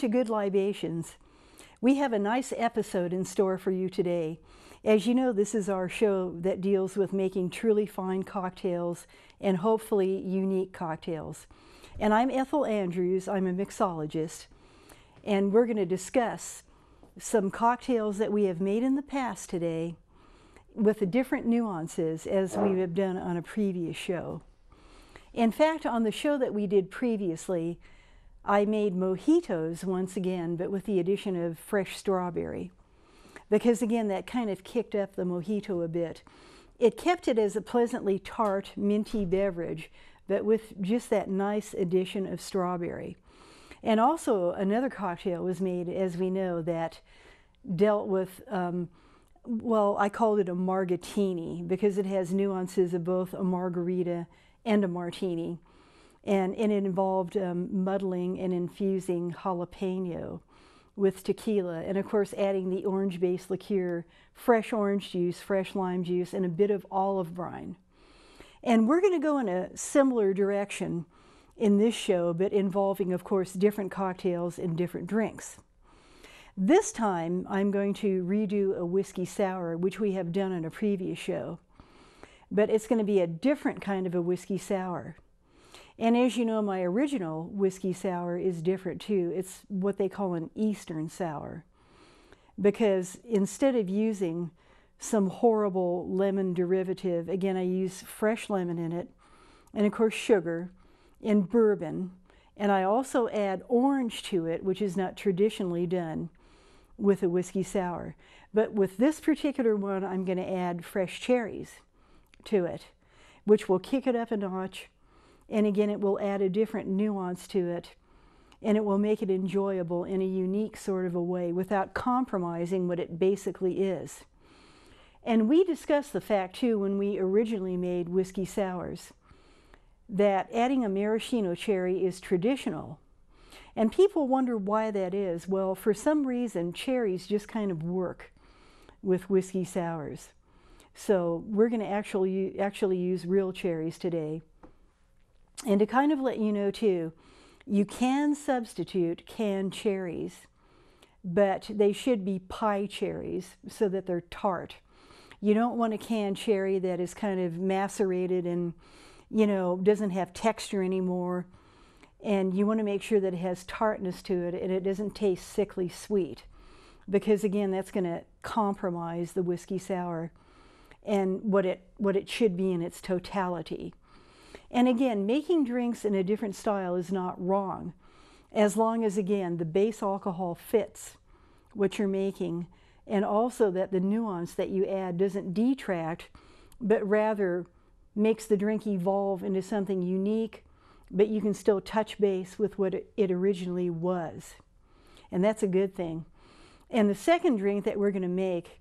to Good Libations. We have a nice episode in store for you today. As you know, this is our show that deals with making truly fine cocktails and hopefully unique cocktails. And I'm Ethel Andrews, I'm a mixologist, and we're going to discuss some cocktails that we have made in the past today with the different nuances as we have done on a previous show. In fact, on the show that we did previously, I made mojitos once again, but with the addition of fresh strawberry. Because again, that kind of kicked up the mojito a bit. It kept it as a pleasantly tart, minty beverage, but with just that nice addition of strawberry. And also, another cocktail was made, as we know, that dealt with, um, well, I called it a margatini because it has nuances of both a margarita and a martini and, and it involved um, muddling and infusing jalapeno with tequila, and of course adding the orange-based liqueur, fresh orange juice, fresh lime juice, and a bit of olive brine. And we're going to go in a similar direction in this show, but involving, of course, different cocktails and different drinks. This time, I'm going to redo a whiskey sour, which we have done in a previous show. But it's going to be a different kind of a whiskey sour. And as you know, my original whiskey sour is different too. It's what they call an Eastern sour. Because instead of using some horrible lemon derivative, again, I use fresh lemon in it, and of course, sugar and bourbon. And I also add orange to it, which is not traditionally done with a whiskey sour. But with this particular one, I'm going to add fresh cherries to it, which will kick it up a notch and again, it will add a different nuance to it and it will make it enjoyable in a unique sort of a way without compromising what it basically is. And we discussed the fact too when we originally made whiskey sours that adding a maraschino cherry is traditional. And people wonder why that is. Well, for some reason, cherries just kind of work with whiskey sours. So we're going to actually, actually use real cherries today. And to kind of let you know too, you can substitute canned cherries, but they should be pie cherries so that they're tart. You don't want a canned cherry that is kind of macerated and, you know, doesn't have texture anymore. And you want to make sure that it has tartness to it and it doesn't taste sickly sweet. Because again, that's going to compromise the whiskey sour and what it, what it should be in its totality. And again, making drinks in a different style is not wrong, as long as, again, the base alcohol fits what you're making, and also that the nuance that you add doesn't detract, but rather makes the drink evolve into something unique, but you can still touch base with what it originally was. And that's a good thing. And the second drink that we're going to make,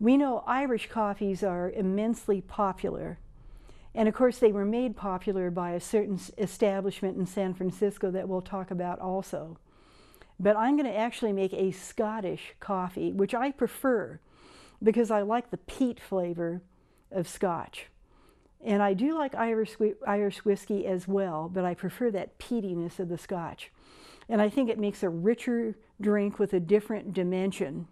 we know Irish coffees are immensely popular and of course, they were made popular by a certain establishment in San Francisco that we'll talk about also. But I'm going to actually make a Scottish coffee, which I prefer because I like the peat flavor of Scotch. And I do like Irish, Irish whiskey as well, but I prefer that peatiness of the Scotch. And I think it makes a richer drink with a different dimension.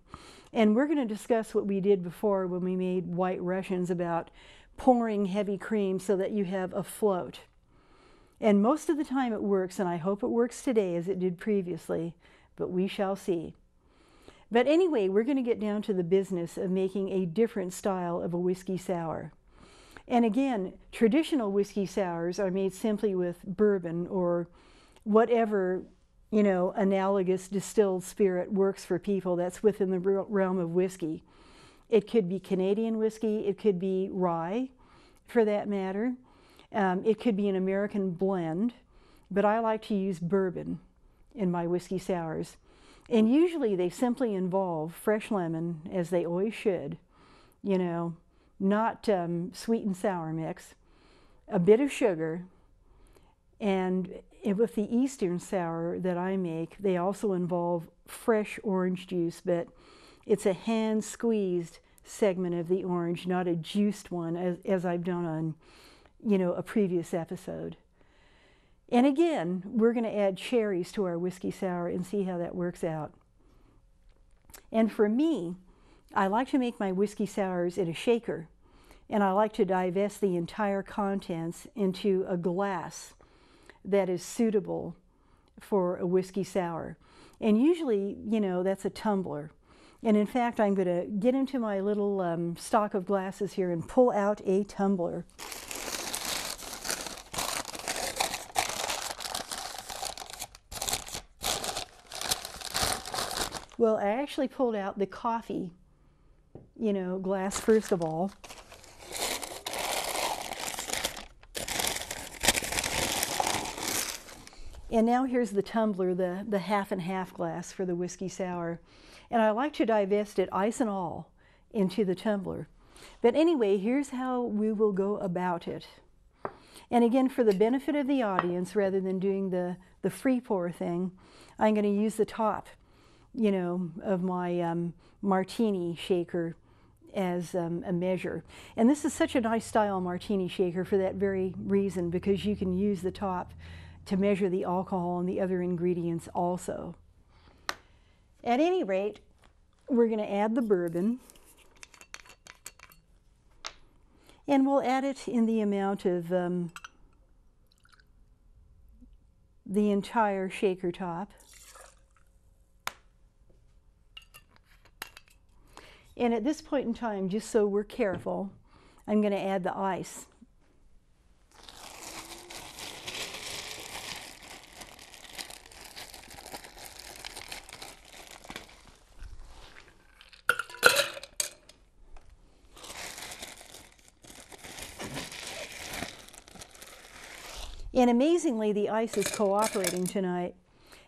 And we're going to discuss what we did before when we made White Russians about pouring heavy cream so that you have a float. And most of the time it works, and I hope it works today as it did previously, but we shall see. But anyway, we're going to get down to the business of making a different style of a whiskey sour. And again, traditional whiskey sours are made simply with bourbon or whatever, you know, analogous distilled spirit works for people that's within the realm of whiskey. It could be Canadian whiskey, it could be rye for that matter. Um, it could be an American blend, but I like to use bourbon in my whiskey sours. And usually they simply involve fresh lemon, as they always should, you know, not um, sweet and sour mix, a bit of sugar, and with the Eastern sour that I make, they also involve fresh orange juice, but it's a hand squeezed segment of the orange, not a juiced one as, as I've done on, you know, a previous episode. And again, we're going to add cherries to our whiskey sour and see how that works out. And for me, I like to make my whiskey sours in a shaker, and I like to divest the entire contents into a glass that is suitable for a whiskey sour. And usually, you know, that's a tumbler. And in fact, I'm going to get into my little um, stock of glasses here and pull out a tumbler. Well, I actually pulled out the coffee, you know, glass first of all. And now here's the tumbler, the, the half and half glass for the whiskey sour. And I like to divest it, ice and all, into the tumbler. But anyway, here's how we will go about it. And again, for the benefit of the audience, rather than doing the, the free pour thing, I'm going to use the top, you know, of my um, martini shaker as um, a measure. And this is such a nice style martini shaker for that very reason, because you can use the top to measure the alcohol and the other ingredients also. At any rate, we're going to add the bourbon. And we'll add it in the amount of um, the entire shaker top. And at this point in time, just so we're careful, I'm going to add the ice. And amazingly, the ice is cooperating tonight.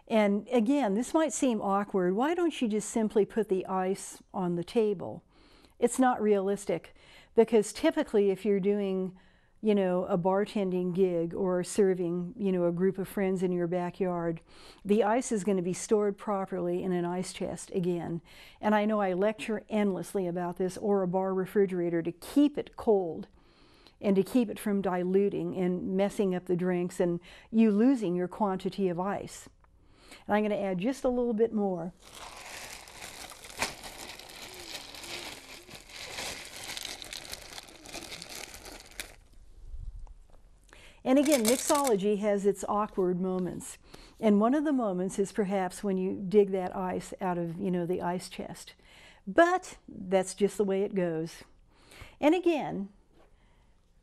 And again, this might seem awkward. Why don't you just simply put the ice on the table? It's not realistic because typically if you're doing, you know, a bartending gig or serving, you know, a group of friends in your backyard, the ice is going to be stored properly in an ice chest again. And I know I lecture endlessly about this or a bar refrigerator to keep it cold and to keep it from diluting and messing up the drinks and you losing your quantity of ice. And I'm going to add just a little bit more. And again, mixology has its awkward moments. And one of the moments is perhaps when you dig that ice out of, you know, the ice chest. But that's just the way it goes. And again,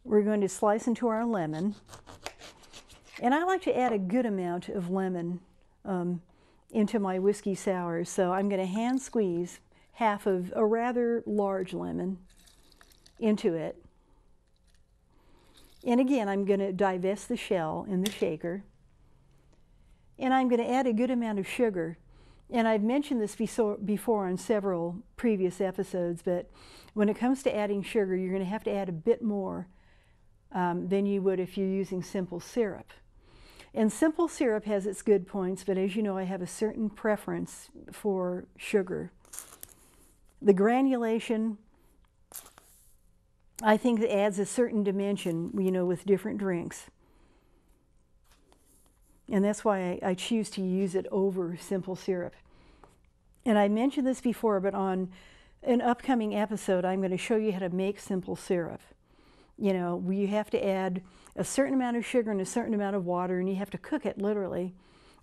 we're going to slice into our lemon. And I like to add a good amount of lemon um, into my whiskey sour, So I'm going to hand squeeze half of a rather large lemon into it. And again, I'm going to divest the shell in the shaker. And I'm going to add a good amount of sugar. And I've mentioned this before on several previous episodes, but when it comes to adding sugar, you're going to have to add a bit more um, than you would if you're using simple syrup. And simple syrup has its good points, but as you know, I have a certain preference for sugar. The granulation, I think, adds a certain dimension, you know, with different drinks. And that's why I, I choose to use it over simple syrup. And I mentioned this before, but on an upcoming episode, I'm going to show you how to make simple syrup you know, you have to add a certain amount of sugar and a certain amount of water, and you have to cook it literally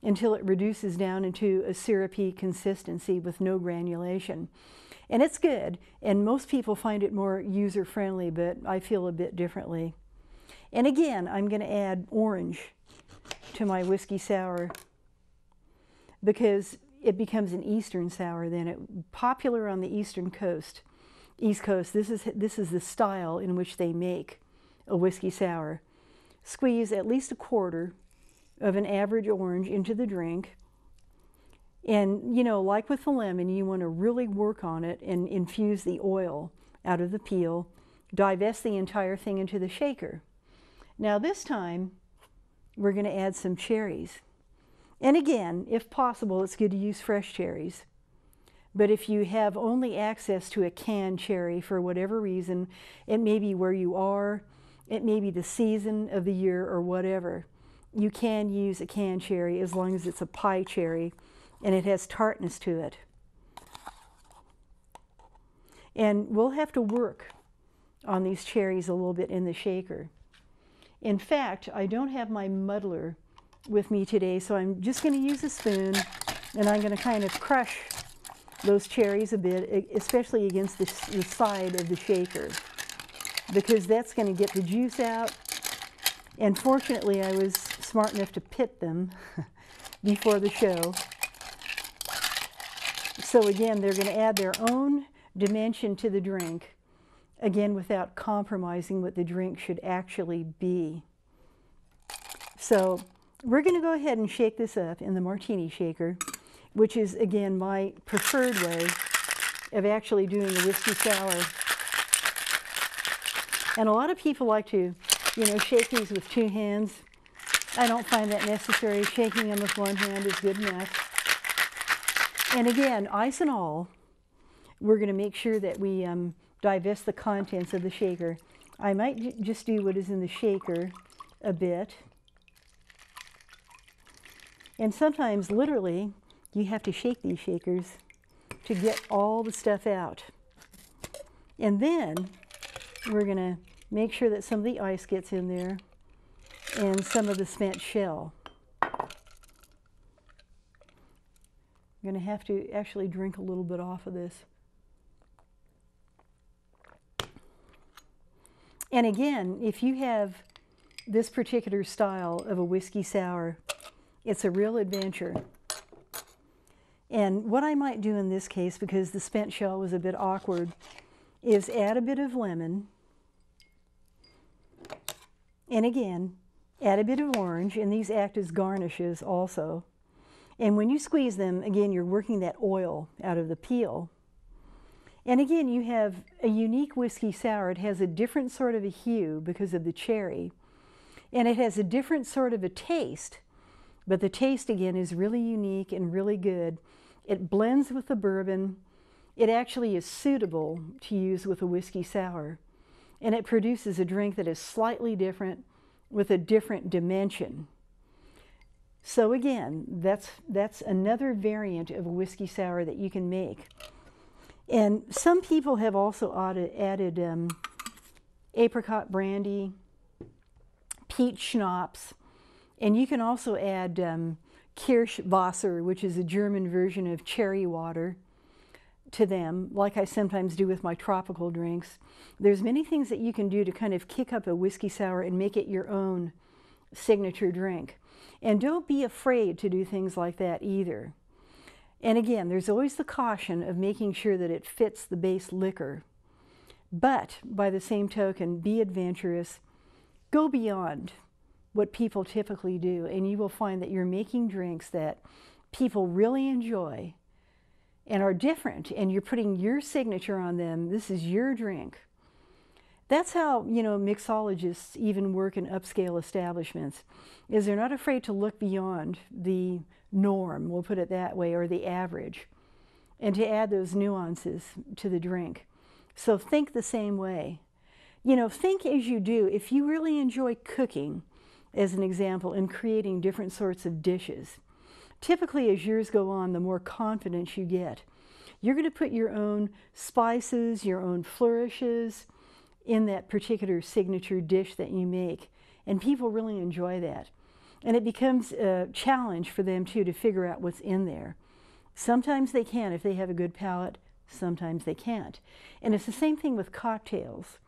until it reduces down into a syrupy consistency with no granulation. And it's good, and most people find it more user friendly, but I feel a bit differently. And again, I'm going to add orange to my whiskey sour because it becomes an eastern sour then. It popular on the eastern coast. East Coast, this is, this is the style in which they make a whiskey sour. Squeeze at least a quarter of an average orange into the drink. And, you know, like with the lemon, you want to really work on it and infuse the oil out of the peel. Divest the entire thing into the shaker. Now this time, we're going to add some cherries. And again, if possible, it's good to use fresh cherries. But if you have only access to a canned cherry for whatever reason, it may be where you are, it may be the season of the year or whatever, you can use a canned cherry as long as it's a pie cherry and it has tartness to it. And we'll have to work on these cherries a little bit in the shaker. In fact, I don't have my muddler with me today, so I'm just going to use a spoon and I'm going to kind of crush those cherries a bit, especially against the, the side of the shaker, because that's going to get the juice out. And fortunately, I was smart enough to pit them before the show. So again, they're going to add their own dimension to the drink, again, without compromising what the drink should actually be. So we're going to go ahead and shake this up in the martini shaker, which is, again, my preferred way of actually doing the whiskey sour. And a lot of people like to, you know, shake these with two hands. I don't find that necessary. Shaking them with one hand is good enough. And again, ice and all, we're going to make sure that we um, divest the contents of the shaker. I might just do what is in the shaker a bit. And sometimes, literally, you have to shake these shakers to get all the stuff out. And then we're going to make sure that some of the ice gets in there and some of the spent shell. I'm going to have to actually drink a little bit off of this. And again, if you have this particular style of a whiskey sour, it's a real adventure. And what I might do in this case, because the spent shell was a bit awkward, is add a bit of lemon. And again, add a bit of orange, and these act as garnishes also. And when you squeeze them, again, you're working that oil out of the peel. And again, you have a unique whiskey sour. It has a different sort of a hue because of the cherry. And it has a different sort of a taste. But the taste, again, is really unique and really good. It blends with the bourbon. It actually is suitable to use with a whiskey sour. And it produces a drink that is slightly different with a different dimension. So again, that's, that's another variant of a whiskey sour that you can make. And some people have also added, added um, apricot brandy, peach schnapps, and you can also add um, Kirschwasser, which is a German version of cherry water, to them, like I sometimes do with my tropical drinks. There's many things that you can do to kind of kick up a whiskey sour and make it your own signature drink. And don't be afraid to do things like that either. And again, there's always the caution of making sure that it fits the base liquor. But by the same token, be adventurous, go beyond what people typically do, and you will find that you're making drinks that people really enjoy and are different, and you're putting your signature on them. This is your drink. That's how, you know, mixologists even work in upscale establishments, is they're not afraid to look beyond the norm, we'll put it that way, or the average, and to add those nuances to the drink. So think the same way. You know, think as you do. If you really enjoy cooking, as an example, in creating different sorts of dishes, typically as years go on, the more confidence you get. You're going to put your own spices, your own flourishes in that particular signature dish that you make, and people really enjoy that. And it becomes a challenge for them too to figure out what's in there. Sometimes they can if they have a good palate, sometimes they can't. And it's the same thing with cocktails.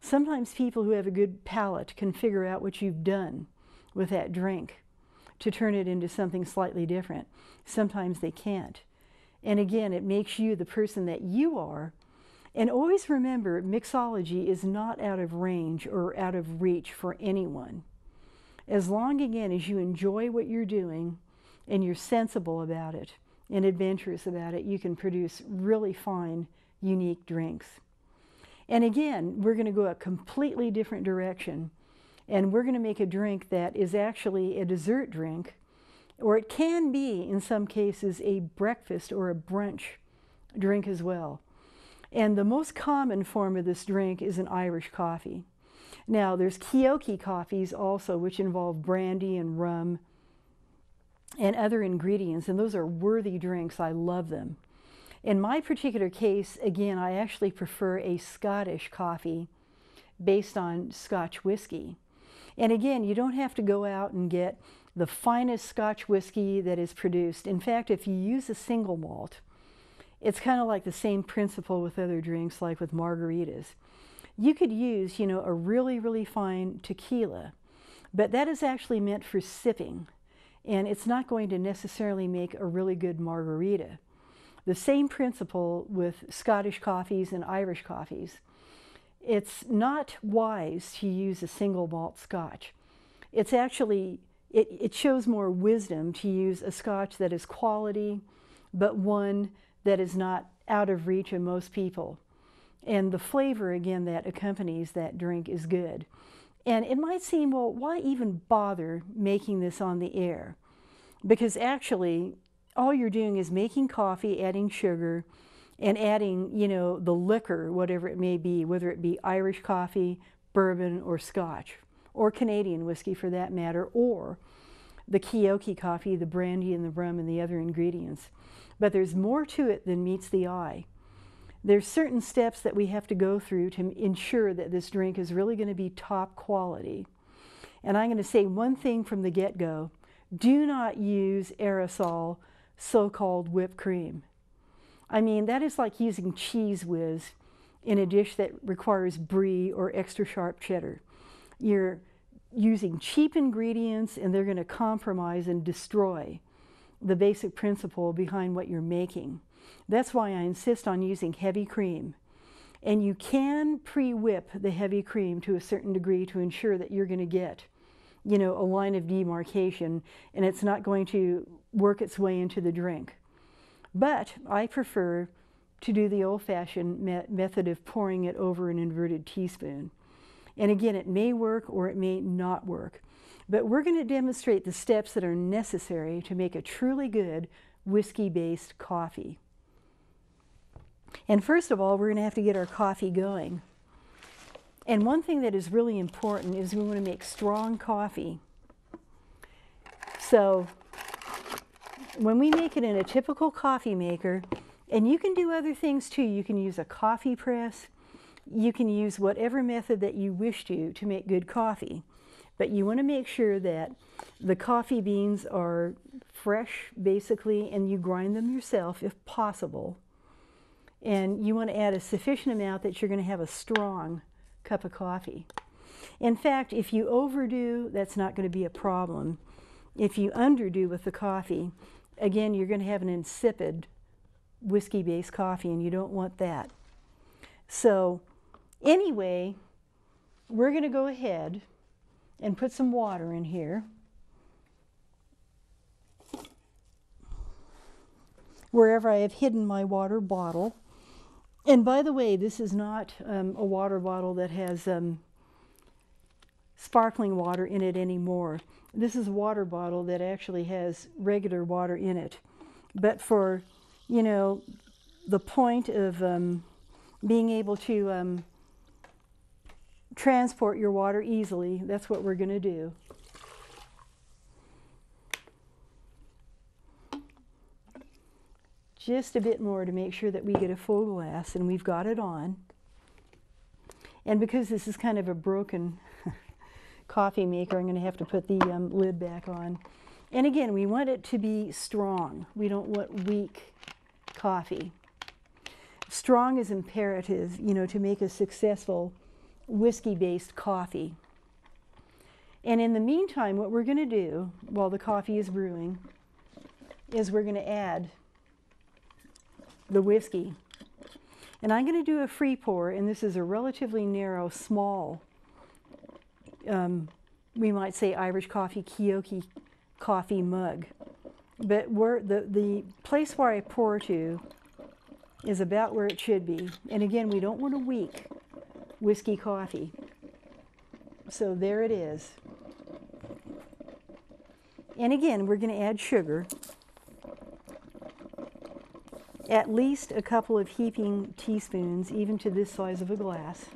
Sometimes people who have a good palate can figure out what you've done with that drink to turn it into something slightly different. Sometimes they can't. And again, it makes you the person that you are. And always remember, mixology is not out of range or out of reach for anyone. As long, again, as you enjoy what you're doing and you're sensible about it and adventurous about it, you can produce really fine, unique drinks. And again, we're going to go a completely different direction. And we're going to make a drink that is actually a dessert drink, or it can be, in some cases, a breakfast or a brunch drink as well. And the most common form of this drink is an Irish coffee. Now, there's Keoke coffees also, which involve brandy and rum and other ingredients, and those are worthy drinks. I love them. In my particular case, again, I actually prefer a Scottish coffee based on Scotch whiskey. And again, you don't have to go out and get the finest Scotch whiskey that is produced. In fact, if you use a single malt, it's kind of like the same principle with other drinks, like with margaritas. You could use, you know, a really, really fine tequila, but that is actually meant for sipping, and it's not going to necessarily make a really good margarita. The same principle with Scottish coffees and Irish coffees. It's not wise to use a single malt scotch. It's actually, it, it shows more wisdom to use a scotch that is quality, but one that is not out of reach of most people. And the flavor, again, that accompanies that drink is good. And it might seem, well, why even bother making this on the air? Because actually, all you're doing is making coffee, adding sugar, and adding, you know, the liquor, whatever it may be, whether it be Irish coffee, bourbon, or scotch, or Canadian whiskey for that matter, or the Keoke coffee, the brandy and the rum and the other ingredients. But there's more to it than meets the eye. There's certain steps that we have to go through to ensure that this drink is really going to be top quality. And I'm going to say one thing from the get-go. Do not use aerosol so-called whipped cream. I mean, that is like using Cheez Whiz in a dish that requires brie or extra sharp cheddar. You're using cheap ingredients and they're going to compromise and destroy the basic principle behind what you're making. That's why I insist on using heavy cream. And you can pre-whip the heavy cream to a certain degree to ensure that you're going to get, you know, a line of demarcation and it's not going to work its way into the drink. But I prefer to do the old-fashioned me method of pouring it over an inverted teaspoon. And again, it may work or it may not work. But we're going to demonstrate the steps that are necessary to make a truly good whiskey-based coffee. And first of all, we're going to have to get our coffee going. And one thing that is really important is we want to make strong coffee. So when we make it in a typical coffee maker, and you can do other things too. You can use a coffee press. You can use whatever method that you wish to to make good coffee. But you want to make sure that the coffee beans are fresh, basically, and you grind them yourself if possible. And you want to add a sufficient amount that you're going to have a strong cup of coffee. In fact, if you overdo, that's not going to be a problem. If you underdo with the coffee, again, you're going to have an insipid whiskey-based coffee, and you don't want that. So anyway, we're going to go ahead and put some water in here. Wherever I have hidden my water bottle. And by the way, this is not um, a water bottle that has um, sparkling water in it anymore. This is a water bottle that actually has regular water in it. But for, you know, the point of um, being able to um, transport your water easily. That's what we're going to do. Just a bit more to make sure that we get a full glass, and we've got it on. And because this is kind of a broken coffee maker, I'm going to have to put the um, lid back on. And again, we want it to be strong. We don't want weak coffee. Strong is imperative, you know, to make a successful whiskey-based coffee. And in the meantime, what we're going to do while the coffee is brewing is we're going to add the whiskey. And I'm going to do a free pour, and this is a relatively narrow, small, um, we might say Irish coffee, Keoke coffee mug. But where the, the place where I pour to is about where it should be. And again, we don't want a weak whiskey coffee. So there it is. And again, we're going to add sugar. At least a couple of heaping teaspoons, even to this size of a glass.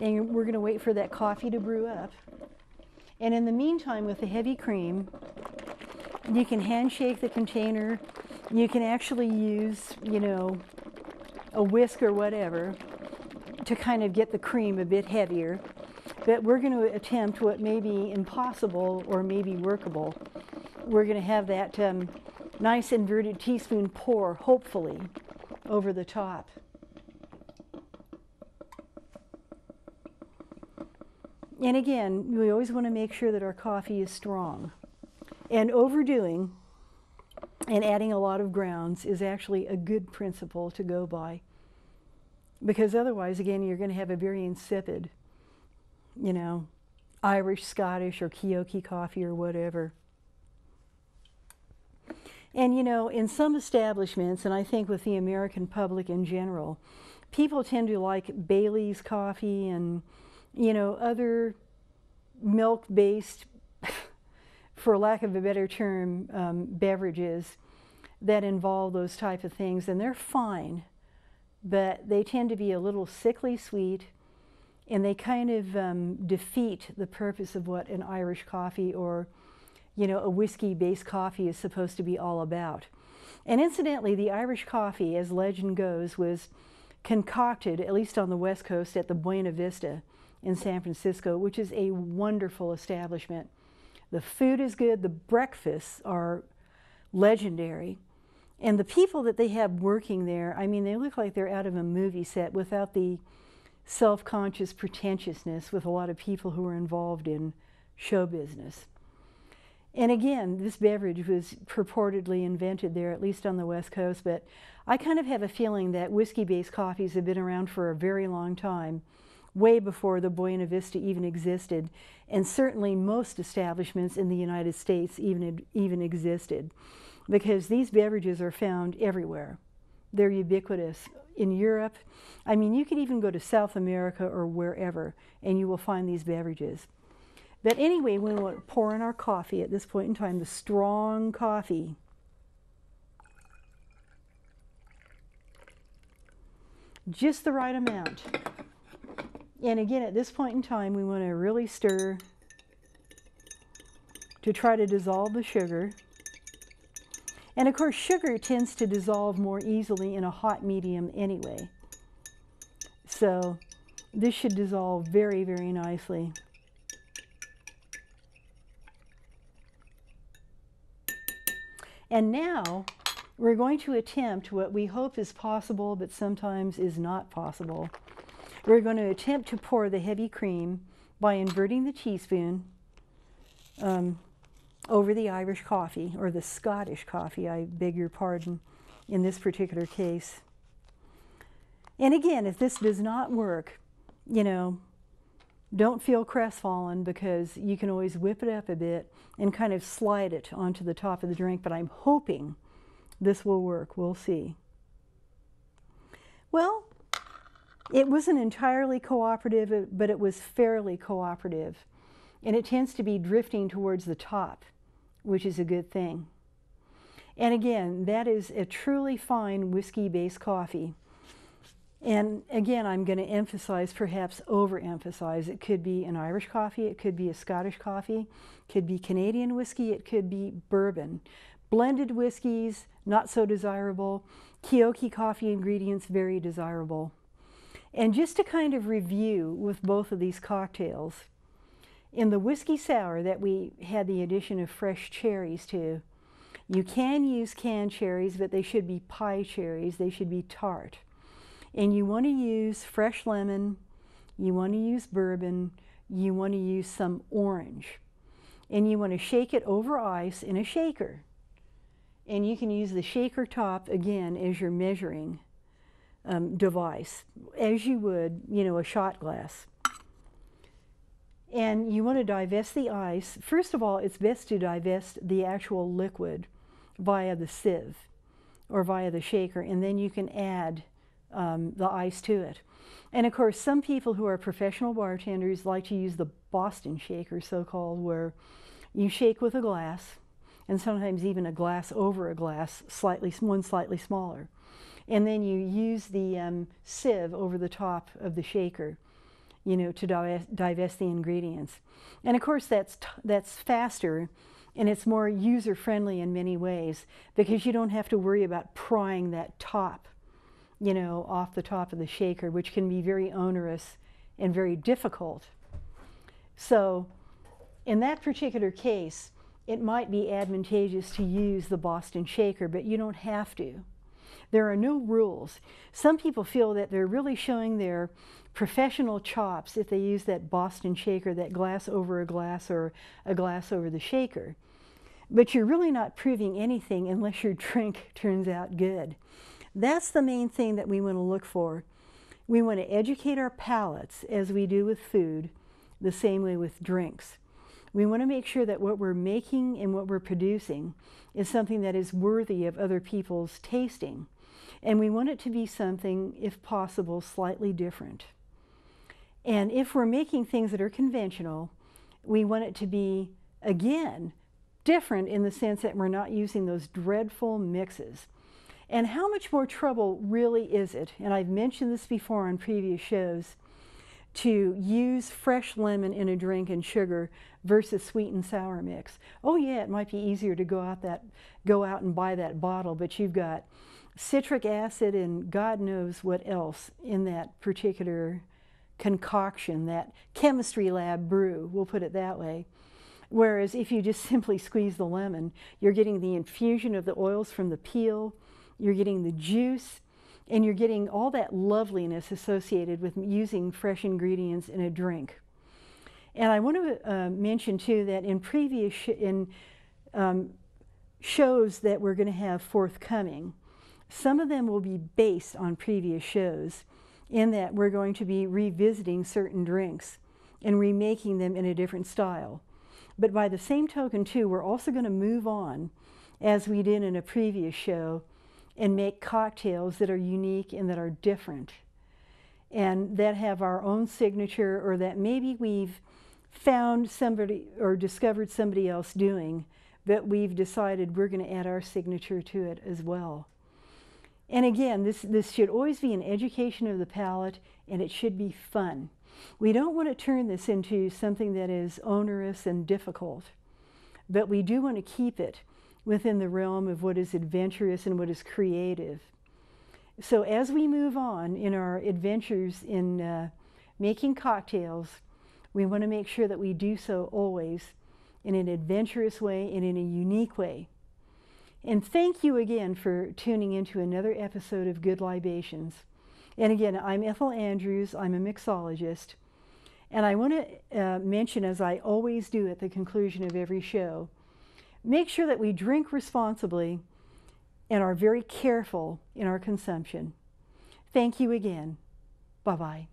And we're going to wait for that coffee to brew up. And in the meantime, with the heavy cream, you can handshake the container. You can actually use, you know, a whisk or whatever to kind of get the cream a bit heavier. But we're going to attempt what may be impossible or maybe workable. We're going to have that um, nice inverted teaspoon pour, hopefully, over the top. And again, we always want to make sure that our coffee is strong. And overdoing and adding a lot of grounds is actually a good principle to go by. Because otherwise, again, you're going to have a very insipid, you know, Irish, Scottish, or Keoke coffee or whatever. And you know, in some establishments, and I think with the American public in general, people tend to like Bailey's coffee and, you know, other milk based, for lack of a better term, um, beverages that involve those type of things. And they're fine, but they tend to be a little sickly sweet and they kind of um, defeat the purpose of what an Irish coffee or you know, a whiskey-based coffee is supposed to be all about. And incidentally, the Irish coffee, as legend goes, was concocted, at least on the West Coast, at the Buena Vista in San Francisco, which is a wonderful establishment. The food is good, the breakfasts are legendary. And the people that they have working there, I mean, they look like they're out of a movie set without the self conscious pretentiousness with a lot of people who are involved in show business. And again, this beverage was purportedly invented there, at least on the West Coast, but I kind of have a feeling that whiskey-based coffees have been around for a very long time, way before the Buena Vista even existed, and certainly most establishments in the United States even, even existed, because these beverages are found everywhere. They're ubiquitous in Europe. I mean, you could even go to South America or wherever, and you will find these beverages. But anyway, we want to pour in our coffee at this point in time, the strong coffee. Just the right amount. And again, at this point in time, we want to really stir to try to dissolve the sugar. And of course, sugar tends to dissolve more easily in a hot medium anyway. So this should dissolve very, very nicely. And now we're going to attempt what we hope is possible, but sometimes is not possible. We're going to attempt to pour the heavy cream by inverting the teaspoon um, over the Irish coffee, or the Scottish coffee, I beg your pardon, in this particular case. And again, if this does not work, you know, don't feel crestfallen because you can always whip it up a bit and kind of slide it onto the top of the drink, but I'm hoping this will work. We'll see. Well, it wasn't entirely cooperative, but it was fairly cooperative. And it tends to be drifting towards the top, which is a good thing. And again, that is a truly fine whiskey-based coffee. And again, I'm going to emphasize, perhaps overemphasize. It could be an Irish coffee, it could be a Scottish coffee, it could be Canadian whiskey, it could be bourbon. Blended whiskeys, not so desirable. Keoke coffee ingredients, very desirable. And just to kind of review with both of these cocktails, in the whiskey sour that we had the addition of fresh cherries to, you can use canned cherries, but they should be pie cherries. They should be tart. And you want to use fresh lemon, you want to use bourbon, you want to use some orange. And you want to shake it over ice in a shaker. And you can use the shaker top again as your measuring um, device, as you would, you know, a shot glass. And you want to divest the ice. First of all, it's best to divest the actual liquid via the sieve or via the shaker, and then you can add um, the ice to it. And of course, some people who are professional bartenders like to use the Boston shaker, so-called, where you shake with a glass, and sometimes even a glass over a glass, slightly one slightly smaller. And then you use the um, sieve over the top of the shaker. you know, to divest, divest the ingredients. And of course, that's, that's faster and it's more user friendly in many ways because you don't have to worry about prying that top, you know, off the top of the shaker, which can be very onerous and very difficult. So, in that particular case, it might be advantageous to use the Boston shaker, but you don't have to. There are no rules. Some people feel that they're really showing their professional chops if they use that Boston shaker, that glass over a glass or a glass over the shaker. But you're really not proving anything unless your drink turns out good. That's the main thing that we want to look for. We want to educate our palates as we do with food, the same way with drinks. We want to make sure that what we're making and what we're producing is something that is worthy of other people's tasting. And we want it to be something, if possible, slightly different. And if we're making things that are conventional, we want it to be, again, different in the sense that we're not using those dreadful mixes. And how much more trouble really is it, and I've mentioned this before on previous shows, to use fresh lemon in a drink and sugar versus sweet and sour mix. Oh yeah, it might be easier to go out that go out and buy that bottle, but you've got citric acid and God knows what else in that particular concoction, that chemistry lab brew, we'll put it that way. Whereas if you just simply squeeze the lemon, you're getting the infusion of the oils from the peel, you're getting the juice, and you're getting all that loveliness associated with using fresh ingredients in a drink. And I want to uh, mention too that in previous sh in um, shows that we're going to have forthcoming, some of them will be based on previous shows in that we're going to be revisiting certain drinks and remaking them in a different style. But by the same token, too, we're also going to move on, as we did in a previous show, and make cocktails that are unique and that are different and that have our own signature or that maybe we've found somebody or discovered somebody else doing, but we've decided we're going to add our signature to it as well. And again, this, this should always be an education of the palate and it should be fun. We don't want to turn this into something that is onerous and difficult, but we do want to keep it within the realm of what is adventurous and what is creative. So as we move on in our adventures in uh, making cocktails, we want to make sure that we do so always in an adventurous way and in a unique way. And thank you again for tuning into another episode of Good Libations. And again, I'm Ethel Andrews. I'm a mixologist. And I want to uh, mention, as I always do at the conclusion of every show, make sure that we drink responsibly and are very careful in our consumption. Thank you again. Bye bye.